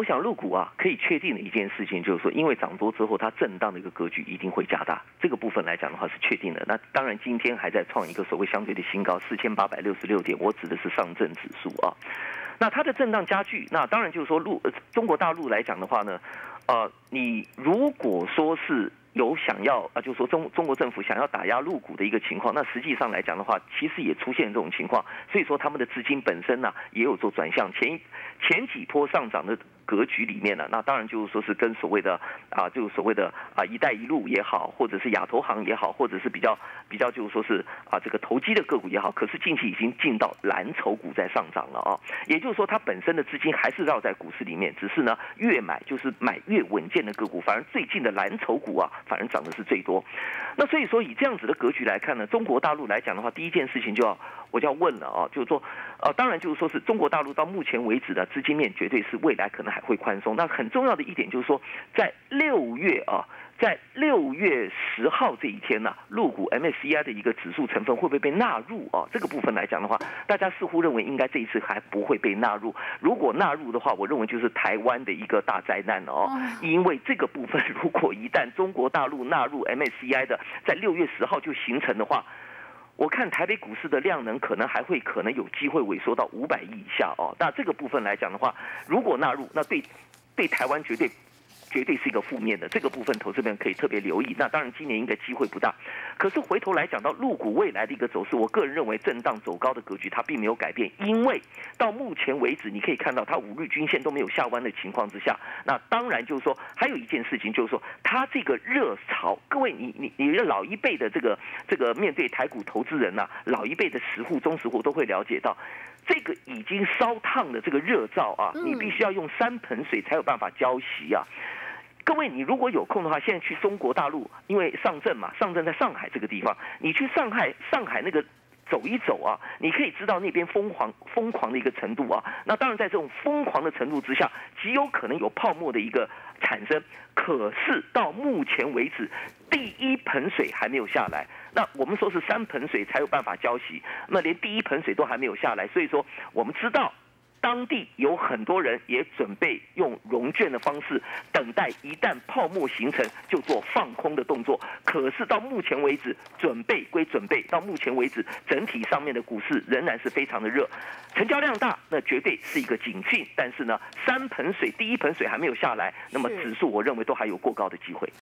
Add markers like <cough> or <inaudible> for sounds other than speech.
我想入股啊，可以确定的一件事情就是说，因为涨多之后，它震荡的一个格局一定会加大。这个部分来讲的话是确定的。那当然，今天还在创一个所谓相对的新高，四千八百六十六点。我指的是上证指数啊。那它的震荡加剧，那当然就是说，陆中国大陆来讲的话呢，呃，你如果说是。有想要啊，就是说中中国政府想要打压入股的一个情况，那实际上来讲的话，其实也出现这种情况，所以说他们的资金本身呢也有做转向。前前几波上涨的格局里面呢，那当然就是说是跟所谓的啊，就是所谓的啊“一带一路”也好，或者是亚投行也好，或者是比较比较就是说是啊这个投机的个股也好，可是近期已经进到蓝筹股在上涨了啊，也就是说它本身的资金还是绕在股市里面，只是呢越买就是买越稳健的个股，反而最近的蓝筹股啊。反而涨的是最多，那所以说以这样子的格局来看呢，中国大陆来讲的话，第一件事情就要我就要问了啊，就是说，呃，当然就是说是中国大陆到目前为止的资金面绝对是未来可能还会宽松。那很重要的一点就是说，在六月啊。在六月十号这一天呢，入股 MSCI 的一个指数成分会不会被纳入啊？这个部分来讲的话，大家似乎认为应该这一次还不会被纳入。如果纳入的话，我认为就是台湾的一个大灾难了哦。因为这个部分 <laughs> 如果一旦中国大陆纳入 MSCI 的，在六月十号就形成的话，我看台北股市的量能可能还会可能有机会萎缩到五百亿以下哦。那这个部分来讲的话，如果纳入，那对对台湾绝对。绝对是一个负面的，这个部分投资人可以特别留意。那当然今年应该机会不大，可是回头来讲到入股未来的一个走势，我个人认为震荡走高的格局它并没有改变，因为到目前为止你可以看到它五日均线都没有下弯的情况之下，那当然就是说还有一件事情就是说它这个热潮，各位你你你的老一辈的这个这个面对台股投资人呐，老一辈的实户中实户都会了解到，这个已经烧烫的这个热灶啊，你必须要用三盆水才有办法浇熄啊。各位，你如果有空的话，现在去中国大陆，因为上证嘛，上证在上海这个地方，你去上海，上海那个走一走啊，你可以知道那边疯狂疯狂的一个程度啊。那当然，在这种疯狂的程度之下，极有可能有泡沫的一个产生。可是到目前为止，第一盆水还没有下来。那我们说是三盆水才有办法浇洗，那连第一盆水都还没有下来，所以说我们知道。当地有很多人也准备用融券的方式等待，一旦泡沫形成就做放空的动作。可是到目前为止，准备归准备，到目前为止整体上面的股市仍然是非常的热，成交量大，那绝对是一个警讯。但是呢，三盆水第一盆水还没有下来，那么指数我认为都还有过高的机会。